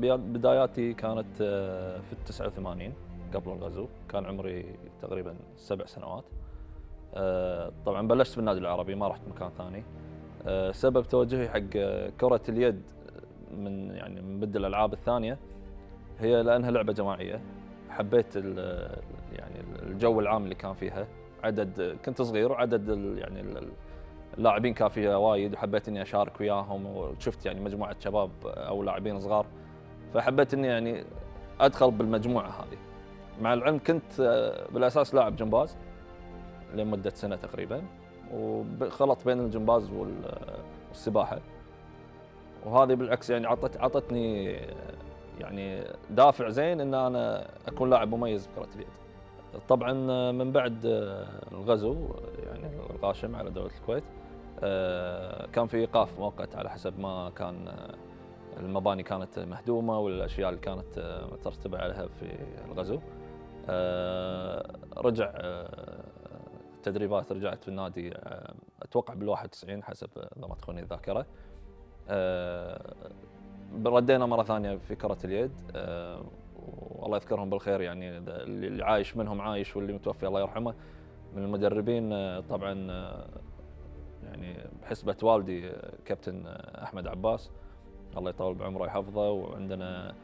طبعا بداياتي كانت آه، في ال 89 قبل الغزو. كان عمري تقريبا سبع سنوات. آه، طبعا بلشت بالنادي العربي ما رحت مكان ثاني. آه، سبب توجهي حق كرة اليد من يعني من بد الألعاب الثانية هي لأنها لعبة جماعية. حبيت يعني الجو العام اللي كان فيها. عدد كنت صغير وعدد يعني ال- اللاعبين كان فيها وايد. وحبيت إني أشارك وياهم وشفت يعني مجموعة شباب أو لاعبين صغار فحبيت إني يعني أدخل بالمجموعة هذه مع العلم كنت آه، بالأساس لاعب جمباز لمدة سنة تقريبا وخلط بين الجمباز وال- والسباحة وهذه بالعكس يعني عطت عطتني يعني دافع زين إن أنا أكون لاعب مميز بكرة اليد. طبعا من بعد الغزو يعني الغاشم على دولة الكويت آه، كان في إيقاف مؤقت على حسب ما كان آه، المباني كانت مهدومة والأشياء اللي كانت آه، مترتبه عليها في الغزو. آه، رجع آه، التدريبات رجعت في النادي آه، أتوقع بال 91 حسب ما تخوني الذاكرة. آه، ردينا مرة ثانية في كرة اليد آه، والله يذكرهم بالخير يعني اللي عايش منهم عايش واللي متوفي الله يرحمه من المدربين آه، طبعا آه، يعني بحسبة والدي آه، كابتن آه، أحمد عباس الله يطول بعمره ويحفظه. وعندنا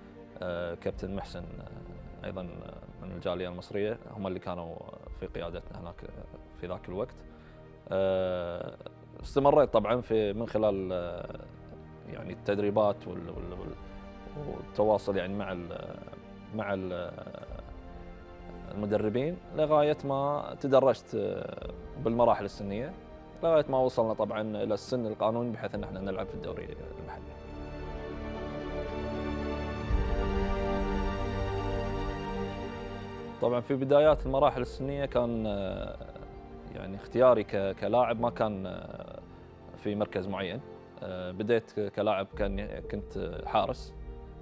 آه، كابتن محسن آه، أيضا آه، من الجالية المصرية. هم اللي كانوا في قيادتنا هناك في ذاك الوقت. استمريت طبعا في من خلال يعني التدريبات وال وال وال والتواصل يعني مع مع ال المدربين لغاية ما تدرجت بالمراحل السنية لغاية ما وصلنا طبعا إلى السن القانوني بحيث إن إحنا نلعب في الدوري المحلي. طبعا في بدايات المراحل السنية كان آه، يعني اختياري كلاعب ما كان آه، في مركز معين. آه، بديت كلاعب كان كنت حارس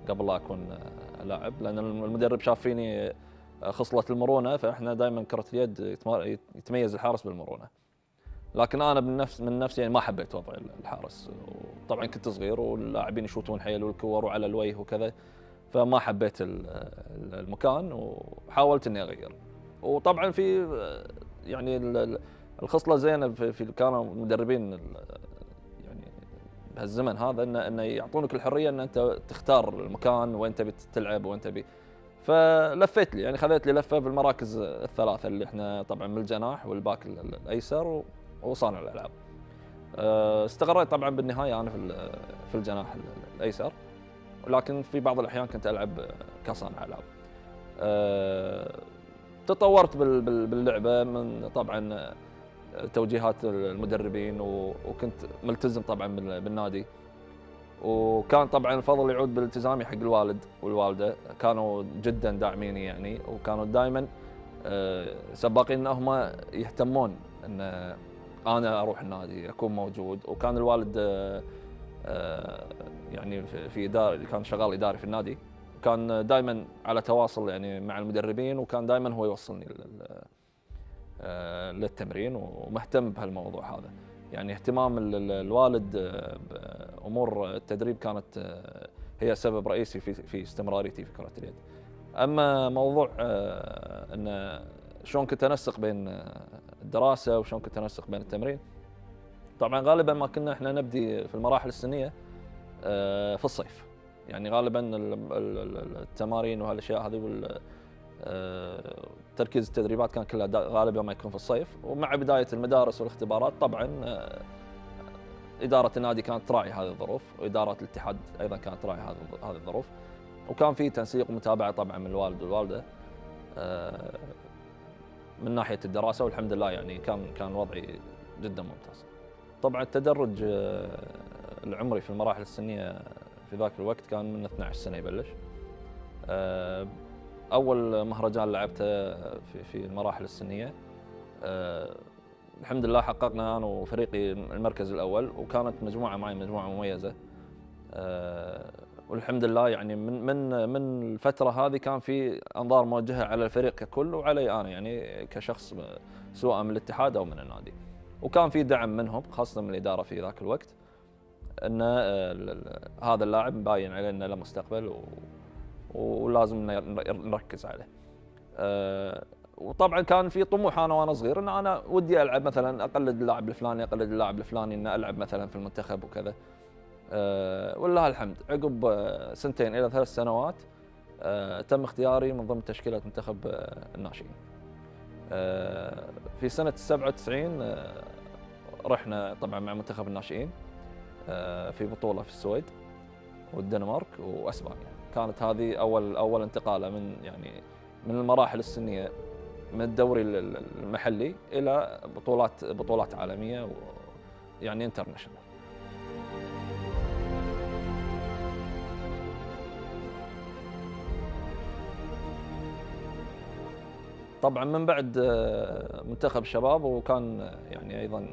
قبل لا أكون لاعب لأن المدرب شاف فيني خصلة المرونة فإحنا دائما كرة اليد يتميز الحارس بالمرونة. لكن أنا من نفس من نفسي يعني ما حبيت وضع الحارس. وطبعا كنت صغير واللاعبين يشوتون حيل والكور وعلى الوجه وكذا. فما حبيت ال- ال- المكان وحاولت إني أغير. وطبعا في يعني ال- ال- الخصلة زينة في كانوا المدربين ال- يعني بهالزمن هذا انه انه يعطونك الحرية إن أنت تختار المكان وين تبي تلعب وين تبي فلفيت لي يعني خذيت لي لفة في المراكز الثلاثة اللي إحنا طبعا من الجناح وال back ال- ال- الأيسر وصانع الألعاب. أه، استقريت طبعا بالنهاية أنا في ال- في الجناح ال- الأيسر ولكن في بعض الأحيان كنت ألعب كصانع ألعاب. أه، تطورت بال- بال- باللعبة من طبعا توجيهات المدربين وكنت ملتزم طبعا بال- بالنادي. وكان طبعا الفضل يعود بالتزامي حق الوالد والوالدة. كانوا جدا داعميني يعني وكانوا دائما سباقين انهم يهتمون إن أنا أروح النادي أكون موجود. وكان الوالد آه، يعني في- إدارة كان شغال إداري في النادي كان دائما على تواصل يعني مع المدربين وكان دائما هو يوصلني آه، للتمرين ومهتم بهالموضوع هذا يعني اهتمام ال- ال- الوالد آه، بامور التدريب كانت آه، هي سبب رئيسي في في استمراريتي في كرة اليد. أما موضوع آه، إن شلون كنت أنسق بين آه، الدراسة وشلون كنت أنسق بين التمرين. طبعا غالبا ما كنا إحنا نبدي في المراحل السنية آه، في الصيف. يعني غالبا ال- ال- ال- التمارين وهالأشياء هذه آه، تركيز التدريبات كان كلها غالبا ما يكون في الصيف ومع بداية المدارس والاختبارات طبعا آه، إدارة النادي كانت تراعي هذه الظروف وإدارة الاتحاد أيضا كانت تراعي هذه الظروف وكان في تنسيق ومتابعة طبعا من الوالد والوالدة آه، من ناحية الدراسة والحمد لله يعني كان كان وضعي جدا ممتاز. طبعا التدرج العمري في المراحل السنية في ذاك الوقت كان من 12 سنة يبلش. آه، أول مهرجان لعبته في في المراحل السنية. آه، الحمد لله حققنا أنا وفريقي المركز الأول وكانت مجموعة معي مجموعة مميزة. آه، والحمد لله يعني من من من الفترة هذه كان في أنظار موجهة على الفريق ككل وعلي أنا يعني كشخص سواء من الاتحاد أو من النادي. وكان في دعم منهم خاصة من الإدارة في ذاك الوقت. ان هذا اللاعب مباين عليه إنه له مستقبل ولازم نركز عليه. وطبعا كان في طموح أنا وأنا صغير إن أنا ودي ألعب مثلا أقلد اللاعب الفلاني أقلد اللاعب الفلاني ان ألعب مثلا في المنتخب وكذا. أه ولله الحمد عقب آه، سنتين إلى ثلاث سنوات تم اختياري من ضمن تشكيلة منتخب آه، الناشئين. في سنة 97 أه رحنا طبعا مع منتخب الناشئين في بطولة في السويد والدنمارك وأسبانيا. كانت هذه اول أول انتقالة من يعني من المراحل السنية من الدوري المحلي إلى بطولات بطولات عالمية يعني انترناشونال. طبعا من بعد آه، منتخب الشباب وكان آه، يعني أيضا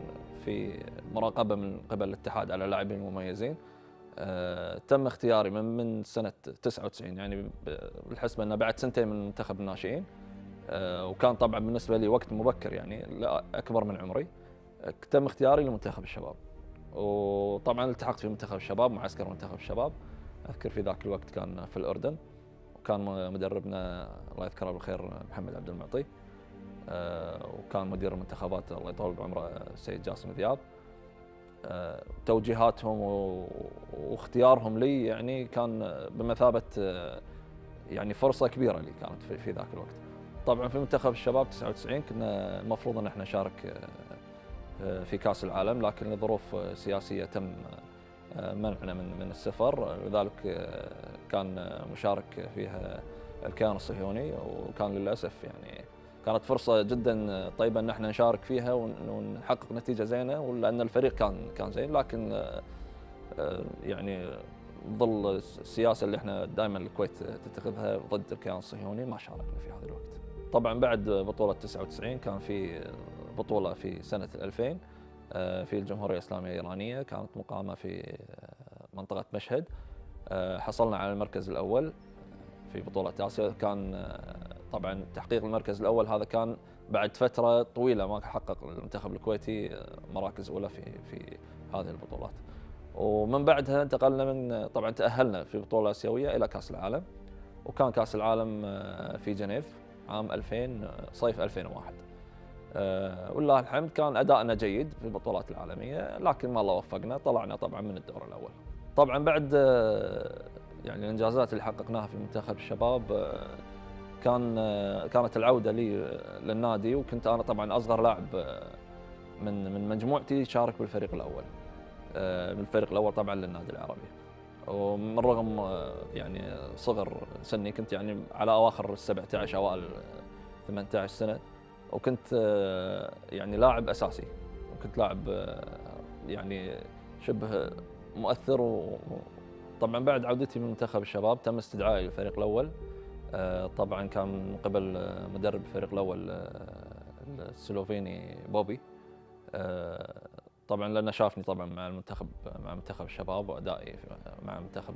في مراقبة من قبل الاتحاد على لاعبين مميزين. آه، تم اختياري من من سنة 99 يعني بالحسبة إنه بعد سنتين من منتخب الناشئين. وكان طبعا بالنسبة لي وقت مبكر يعني أكبر من عمري. تم اختياري لمنتخب الشباب. وطبعا التحقت في منتخب الشباب معسكر منتخب الشباب. أذكر في ذاك الوقت كان في الأردن. وكان مدربنا الله يذكره بالخير محمد عبد المعطي. آه، وكان مدير المنتخبات الله يطول بعمره السيد جاسم ذياب. آه، توجيهاتهم واختيارهم لي يعني كان بمثابة آه، يعني فرصة كبيرة لي كانت في ذاك الوقت. طبعا في منتخب الشباب 99 كنا المفروض إن إحنا نشارك في كأس العالم لكن لظروف سياسية تم منعنا من من السفر لذلك كان مشارك فيها الكيان الصهيوني وكان للأسف يعني كانت فرصة جدا طيبة إن إحنا نشارك فيها ونحقق نتيجة زينة ولأن الفريق كان كان زين لكن آه، يعني ظل السياسة اللي إحنا دائما الكويت تتخذها ضد الكيان الصهيوني ما شاركنا في هذا الوقت. طبعا بعد بطولة 99 كان في بطولة في سنة 2000 آه، في الجمهورية الإسلامية الإيرانية كانت مقامة في آه، منطقة مشهد حصلنا على المركز الأول في بطولة آسيا كان طبعا تحقيق المركز الأول هذا كان بعد فترة طويلة ما حقق المنتخب الكويتي مراكز أولى في في هذه البطولات. ومن بعدها انتقلنا من طبعا تأهلنا في بطولة آسيوية إلى كأس العالم وكان كأس العالم في جنيف عام 2000 صيف 2001. أه والله الحمد كان أدائنا جيد في البطولات العالمية لكن ما الله وفقنا طلعنا طبعا من الدور الأول. طبعا بعد آه، يعني الإنجازات اللي حققناها في منتخب الشباب آه، كان آه، كانت العودة لي للنادي وكنت أنا طبعا أصغر لاعب من من مجموعتي شارك بالفريق الأول. من الفريق الأول طبعا للنادي العربي. ومن رغم يعني صغر سني كنت يعني على أواخر ال 17 أوائل 18 سنة وكنت يعني لاعب أساسي وكنت لاعب يعني شبه مؤثر وطبعا بعد عودتي من منتخب الشباب تم استدعائي للفريق الأول آه، طبعا كان من قبل آه، مدرب الفريق الأول آه، السلوفيني بوبي. طبعا لأنه شافني طبعا مع المنتخب مع منتخب الشباب وأدائي مع المنتخب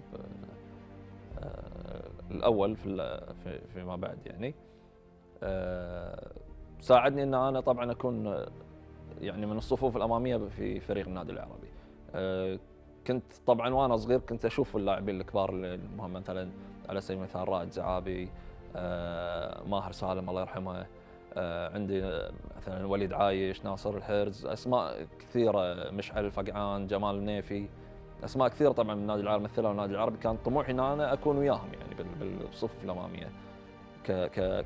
الأول في فيما بعد يعني. ساعدني إن أنا طبعا أكون يعني من الصفوف الأمامية في فريق النادي العربي. كنت طبعا وأنا صغير كنت أشوف اللاعبين الكبار المهم مثلا على سبيل المثال رائد زعابي آه، ماهر سالم الله يرحمه آه، عندي مثلا وليد عايش ناصر الحرز أسماء كثيرة مشعل الفقعان جمال النيفي أسماء كثيرة طبعا من النادي العربي مثلوا النادي العربي كان طموحي إن أنا أكون وياهم يعني بالصفوف الأمامية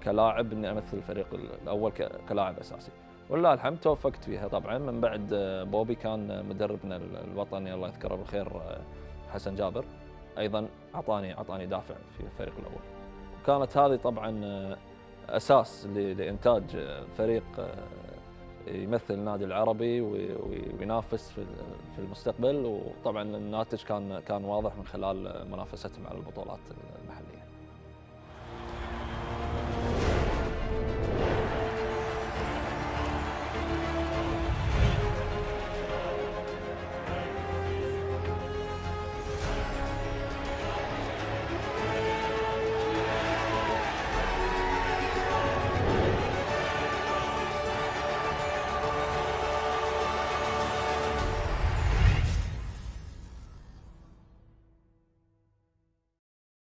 كلاعب إني أمثل الفريق الأول كلاعب أساسي. ولله الحمد توفقت فيها طبعا من بعد بوبي كان مدربنا الوطني الله يذكره بالخير حسن جابر أيضا اعطاني أعطاني دافع في الفريق الأول. كانت هذه طبعا أساس لإنتاج فريق يمثل النادي العربي وينافس في المستقبل وطبعا الناتج كان كان واضح من خلال منافستهم على البطولات المحلية.